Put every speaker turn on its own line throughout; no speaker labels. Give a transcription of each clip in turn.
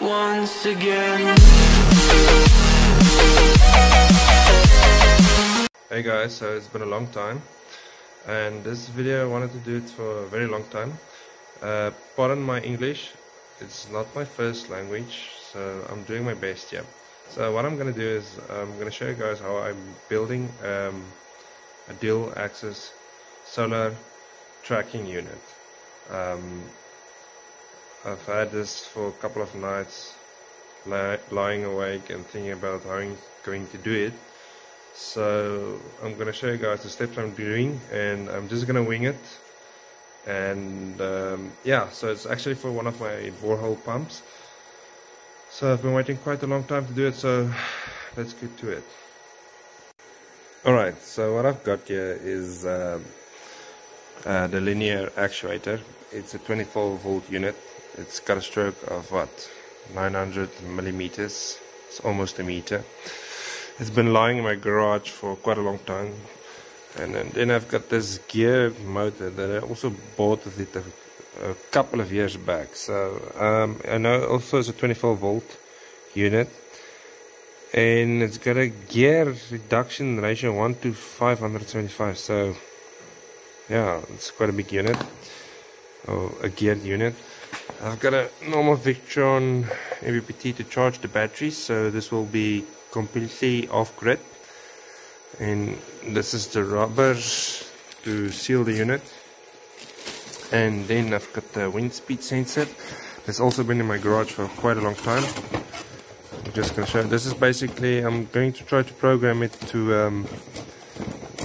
once again.
Hey guys, so it's been a long time and this video I wanted to do it for a very long time. Uh, pardon my English, it's not my first language so I'm doing my best here. So what I'm going to do is I'm going to show you guys how I'm building um, a dual axis solar tracking unit. Um, I've had this for a couple of nights lying awake and thinking about how I'm going to do it. So I'm going to show you guys the steps I'm doing and I'm just going to wing it. And um, yeah, so it's actually for one of my borehole pumps. So I've been waiting quite a long time to do it, so let's get to it. Alright, so what I've got here is um, uh, the linear actuator. It's a 24 volt unit. It's got a stroke of what? 900 millimeters. It's almost a meter. It's been lying in my garage for quite a long time. And then, then I've got this gear motor that I also bought with it a a couple of years back. So um, I know also it's a 24 volt unit and it's got a gear reduction ratio 1 to 575 so yeah it's quite a big unit or a geared unit I've got a normal Victron MPPT to charge the batteries so this will be completely off grid. And this is the rubbers to seal the unit. And then I've got the wind speed sensor. That's also been in my garage for quite a long time. I'm just to show this is basically I'm going to try to program it to um,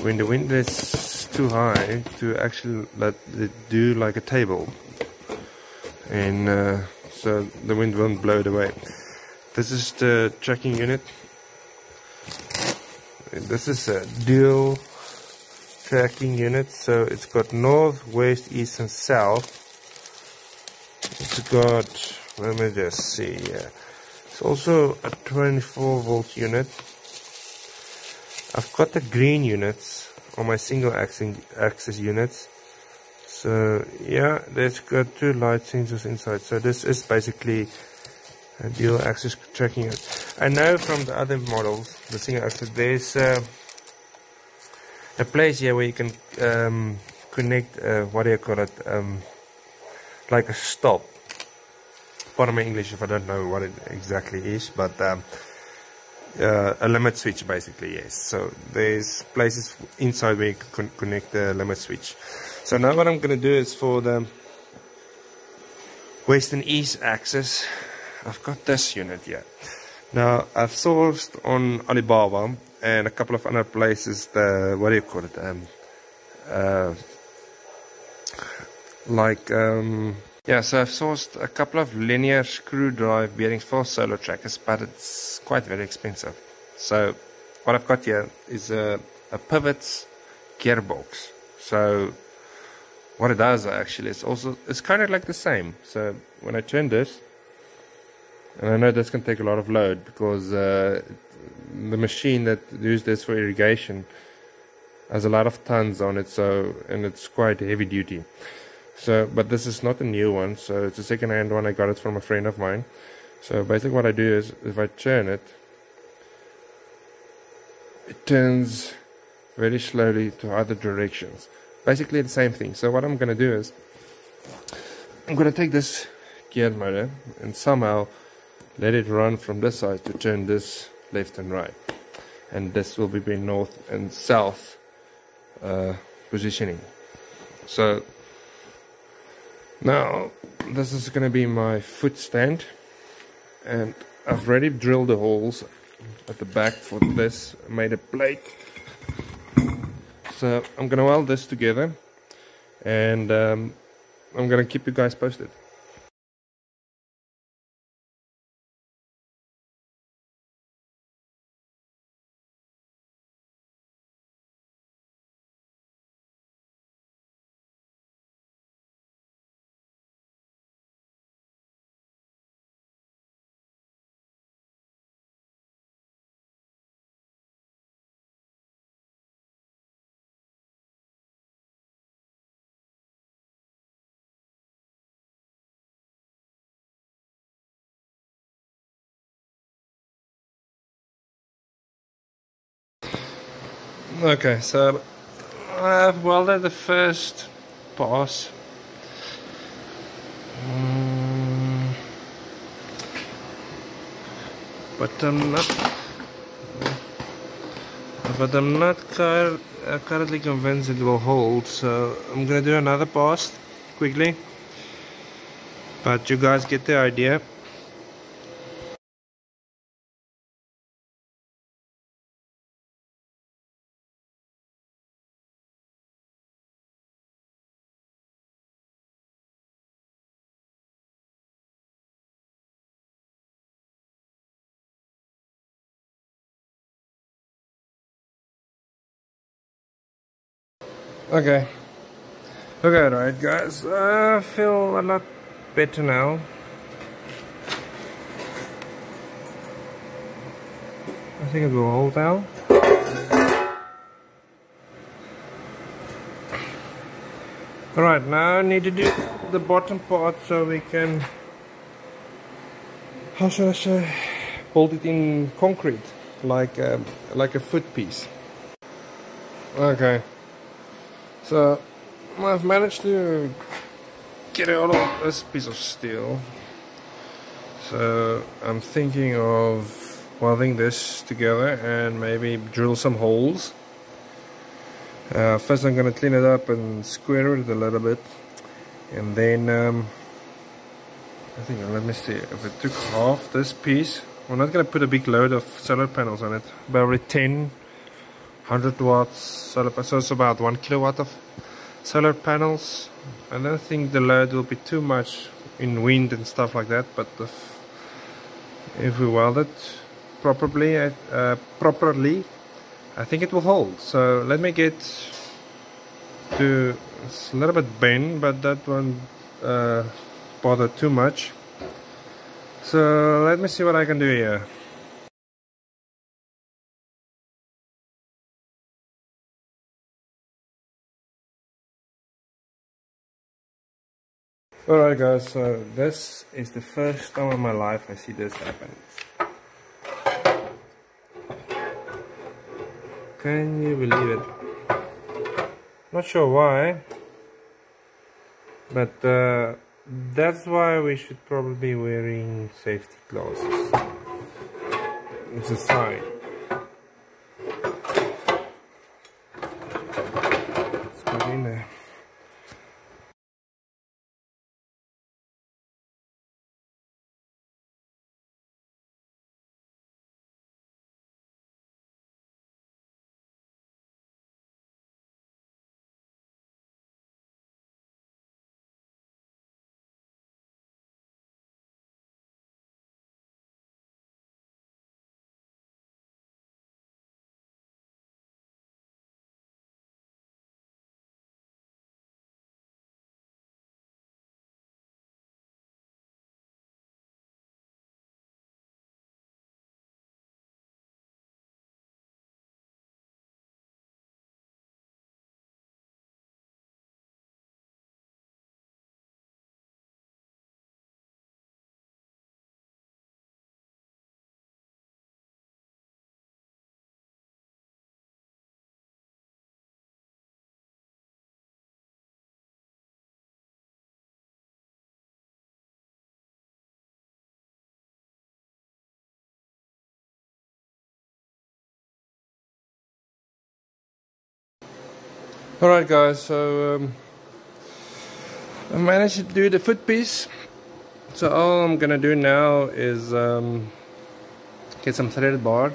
when the wind is too high to actually let it do like a table and uh, so the wind won't blow it away this is the tracking unit this is a dual tracking unit. So it's got north, west, east, and south. It's got, let me just see here. It's also a 24 volt unit. I've got the green units on my single axis, axis units. So yeah, there's got two light sensors inside. So this is basically a dual axis tracking unit. I know from the other models, the single axis, there's uh, a place here where you can um, connect uh, what do you call it um, like a stop pardon my English if I don't know what it exactly is but um, uh, a limit switch basically yes so there's places inside where you can connect the limit switch so now what I'm gonna do is for the west and east axis I've got this unit here. Now I've sourced on Alibaba and a couple of other places the what do you call it um, uh, like um, yeah so I've sourced a couple of linear screw drive bearings for solar trackers but it's quite very expensive. So what I've got here is a, a pivots gearbox. So what it does actually. Is also it's kind of like the same. So when I turn this and I know this can take a lot of load because uh, the machine that uses this for irrigation has a lot of tons on it so and it's quite heavy duty. So but this is not a new one so it's a second hand one. I got it from a friend of mine. So basically what I do is if I turn it it turns very slowly to other directions basically the same thing. So what I'm gonna do is I'm gonna take this gear motor and somehow let it run from this side to turn this left and right. And this will be north and south uh, positioning. So now this is going to be my foot stand. And I've already drilled the holes at the back for this made a plate so I'm gonna weld this together and um, I'm gonna keep you guys posted Okay, so I've welded the first pass. Mm, but I'm not but I'm not uh, currently convinced it will hold so I'm gonna do another pass quickly. But you guys get the idea Okay. Okay, right guys, uh, I feel a lot better now. I think it will hold now. Alright, now I need to do the bottom part so we can, how should I say, bolt it in concrete, like a, like a foot piece. Okay. So I've managed to get out of this piece of steel. So I'm thinking of welding this together and maybe drill some holes. Uh, first I'm going to clean it up and square it a little bit and then um, I think let me see if it took half this piece we're not going to put a big load of solar panels on it about 10 100 watts solar panels, so it's about 1 kilowatt of solar panels. I don't think the load will be too much in wind and stuff like that, but if, if we weld it properly, uh, properly, I think it will hold. So let me get to, it's a little bit bent, but that won't uh, bother too much. So let me see what I can do here. Alright guys, so this is the first time in my life I see this happen. Can you believe it? Not sure why, but uh, that's why we should probably be wearing safety glasses. It's a sign. Alright guys, so um, I managed to do the foot piece. So all I'm gonna do now is um, get some threaded bar,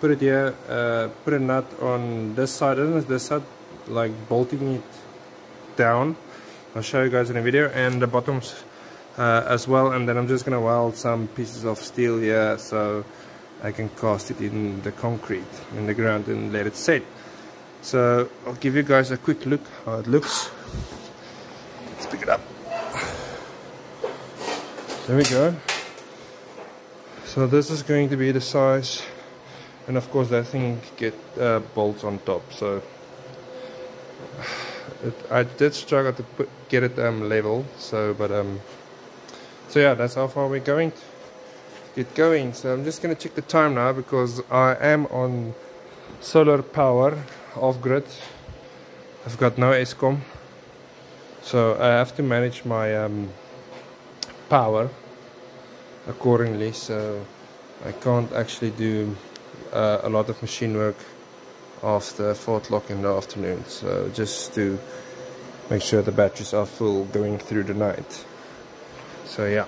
put it here, uh, put a nut on this side and this side, like bolting it down. I'll show you guys in a video and the bottoms uh, as well and then I'm just gonna weld some pieces of steel here so I can cast it in the concrete in the ground and let it set. So I'll give you guys a quick look how it looks. Let's pick it up. There we go. So this is going to be the size and of course that thing get uh, bolts on top so it, I did struggle to put, get it um, level so but um so yeah that's how far we're going get going so I'm just gonna check the time now because I am on solar power off grid I've got no Eskom so I have to manage my um, power accordingly. So I can't actually do uh, a lot of machine work after 4 o'clock in the afternoon. So just to make sure the batteries are full going through the night. So yeah.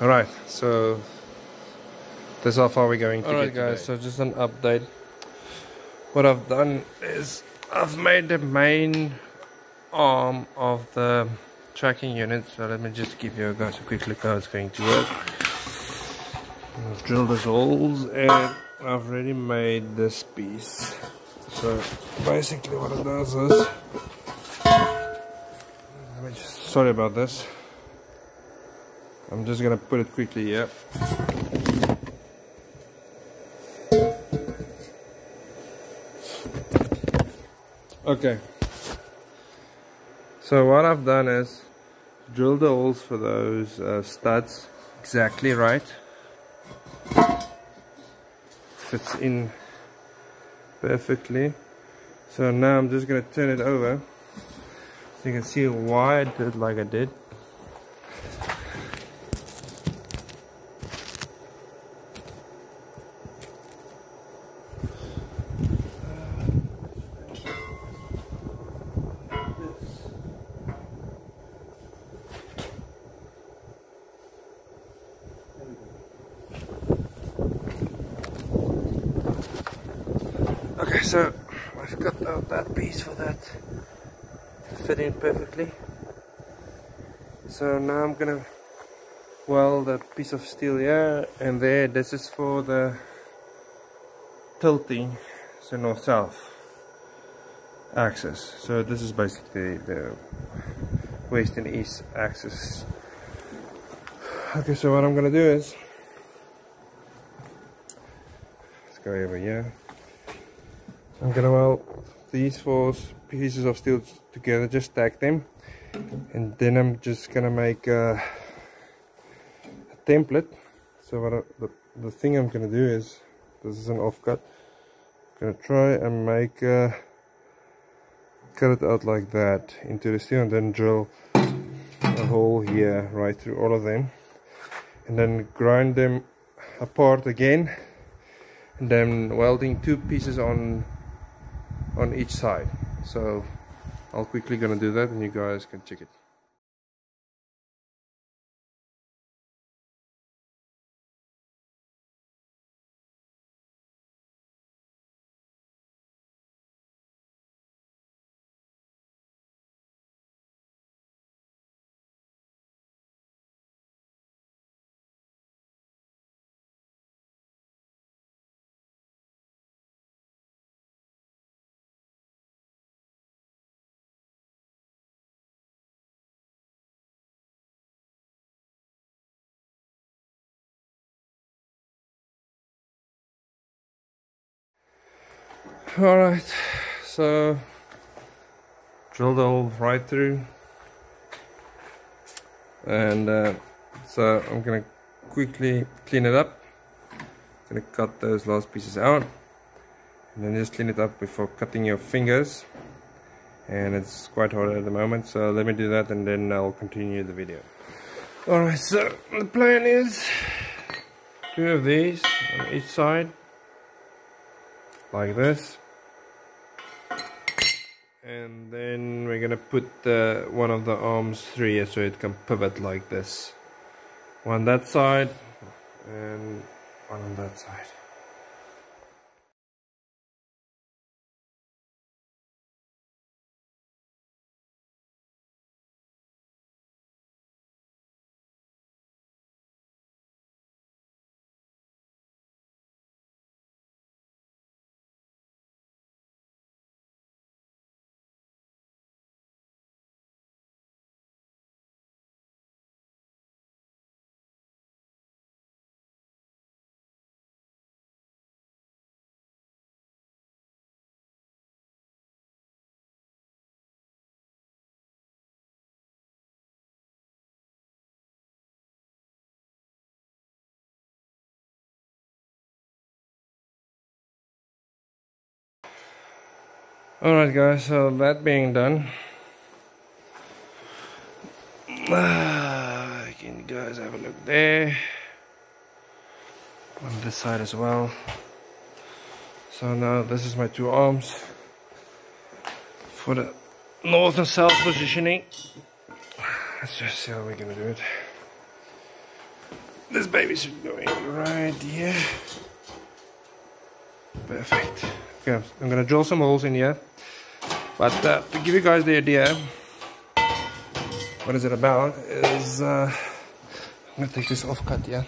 Alright so that's how far we're going alright guys today. so just an update what I've done is I've made the main arm of the tracking unit so let me just give you guys a quick look how it's going to work. I've drilled the holes and I've already made this piece. So basically what it does is just, sorry about this. I'm just gonna put it quickly here okay. So what I've done is drill the holes for those uh, studs exactly right. Fits in perfectly. So now I'm just gonna turn it over. So you can see why I did like I did Okay, so I've cut out that piece for that to fit in perfectly. So now I'm gonna weld that piece of steel here and there. This is for the tilting, so north-south axis. So this is basically the west and east axis. Okay, so what I'm gonna do is let's go over here. I'm gonna weld these four pieces of steel together, just stack them, and then I'm just gonna make a, a template. So what I, the the thing I'm gonna do is this is an offcut. I'm gonna try and make a, cut it out like that into the steel, and then drill a hole here right through all of them, and then grind them apart again, and then welding two pieces on on each side so I'll quickly gonna do that and you guys can check it all right so drill the hole right through. And uh, so I'm gonna quickly clean it up. Gonna cut those last pieces out. And then just clean it up before cutting your fingers. And it's quite hot at the moment so let me do that and then I'll continue the video. Alright so the plan is two of these on each side like this. And then we're gonna put the, one of the arms through here so it can pivot like this. One that side and one on that side Alright guys, so that being done, uh, can you guys have a look there, on this side as well. So now this is my two arms for the north and south positioning. Let's just see how we're gonna do it. This baby should go in right here. Perfect. Okay, I'm gonna drill some holes in here. But uh, to give you guys the idea, what is it about, is uh, I'm gonna take this off cut here.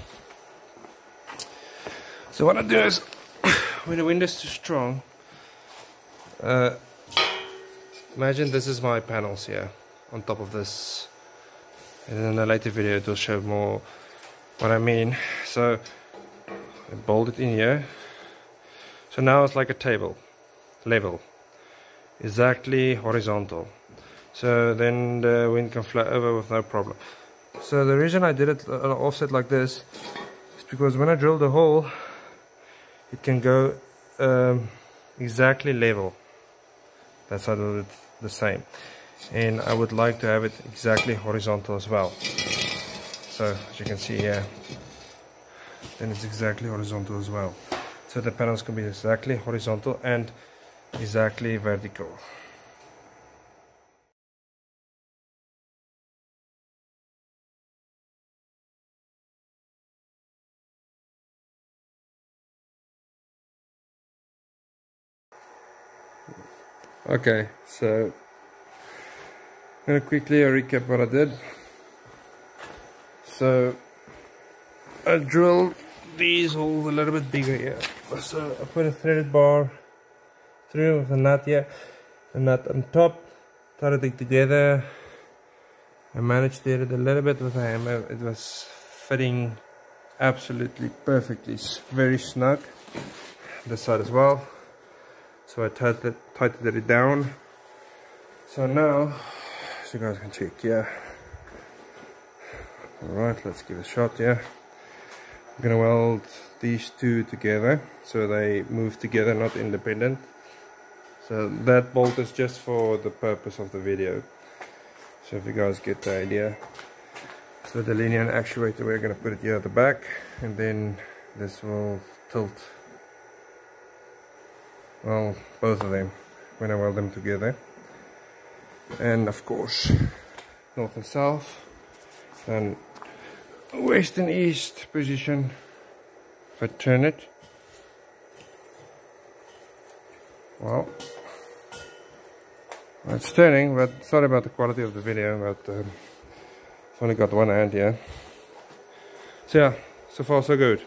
So what I do is, when the wind is too strong, uh, imagine this is my panels here on top of this. And in a later video it will show more what I mean. So I bolt it in here. So now it's like a table level exactly horizontal. So then the wind can fly over with no problem. So the reason I did it uh, offset like this is because when I drill the hole it can go um, exactly level. That's how I it the same. And I would like to have it exactly horizontal as well. So as you can see here then it's exactly horizontal as well. So the panels can be exactly horizontal and exactly vertical Okay, so I'm to quickly recap what I did. So I drilled these holes a little bit bigger here. So I put a threaded bar through with a nut here, a nut on top, tied it together. I managed to get it a little bit with a hammer. It was fitting absolutely perfectly, very snug. This side as well so I tightened tightened it down so now so you guys can check yeah all right let's give it a shot yeah I'm gonna weld these two together so they move together not independent so that bolt is just for the purpose of the video. So if you guys get the idea. So the linear actuator we're gonna put it here at the back and then this will tilt. Well both of them when I weld them together. And of course north and south and west and east position. If I turn it well it's turning but sorry about the quality of the video but um, I've only got one hand here. So yeah so far so good